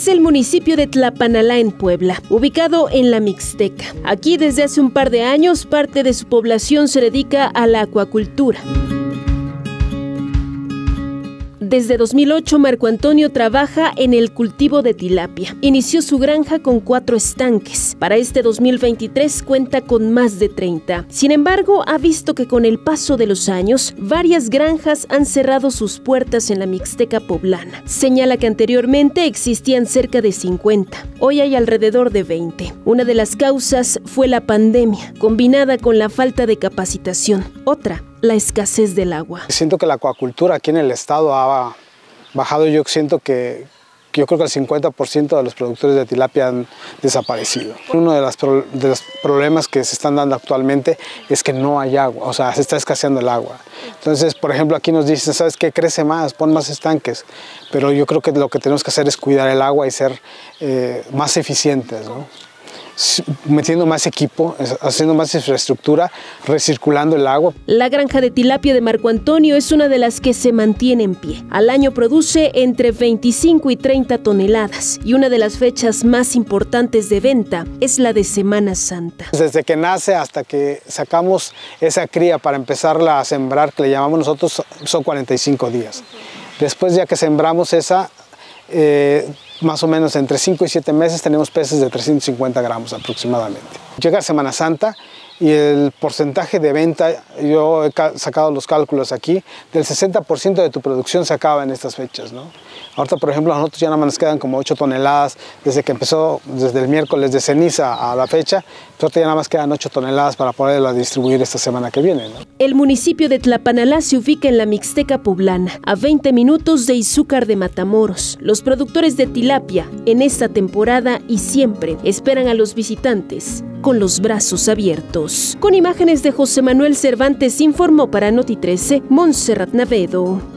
es el municipio de Tlapanalá en Puebla, ubicado en la Mixteca. Aquí desde hace un par de años parte de su población se dedica a la acuacultura. Desde 2008, Marco Antonio trabaja en el cultivo de tilapia. Inició su granja con cuatro estanques. Para este 2023 cuenta con más de 30. Sin embargo, ha visto que con el paso de los años, varias granjas han cerrado sus puertas en la Mixteca poblana. Señala que anteriormente existían cerca de 50. Hoy hay alrededor de 20. Una de las causas fue la pandemia, combinada con la falta de capacitación. Otra, la escasez del agua. Siento que la acuacultura aquí en el estado ha bajado, yo siento que, yo creo que el 50% de los productores de tilapia han desaparecido. Uno de, los problemas que se están dando actualmente es que no hay agua, o sea, se está escaseando el agua. Entonces, por ejemplo, aquí nos dicen, ¿sabes qué? Crece más, pon más estanques, pero yo creo que lo que tenemos que hacer es cuidar el agua y ser eh, más eficientes. ¿no? Metiendo más equipo, haciendo más infraestructura, recirculando el agua. La granja de tilapia de Marco Antonio es una de las que se mantiene en pie. Al año produce entre 25 y 30 toneladas y una de las fechas más importantes de venta es la de Semana Santa. Desde que nace hasta que sacamos esa cría para empezarla a sembrar, que le llamamos nosotros, son 45 días. Después ya que sembramos esa, eh, más o menos entre 5 y 7 meses tenemos peces de 350 gramos aproximadamente. Llega Semana Santa y el porcentaje de venta, yo he sacado los cálculos aquí, del 60% de tu producción se acaba en estas fechas. ¿no? Ahorita, por ejemplo, a nosotros ya nada más nos quedan como 8 toneladas desde que empezó, desde el miércoles de ceniza a la fecha, ahorita ya nada más quedan 8 toneladas para poderla distribuir esta semana que viene. El municipio de Tlapanalá se ubica en la Mixteca poblana, a 20 minutos de Izúcar de Matamoros. Los productores de tilapia, en esta temporada y siempre, esperan a los visitantes con los brazos abiertos. Con imágenes de José Manuel Cervantes informó para Noti 13, Montserrat Navedo.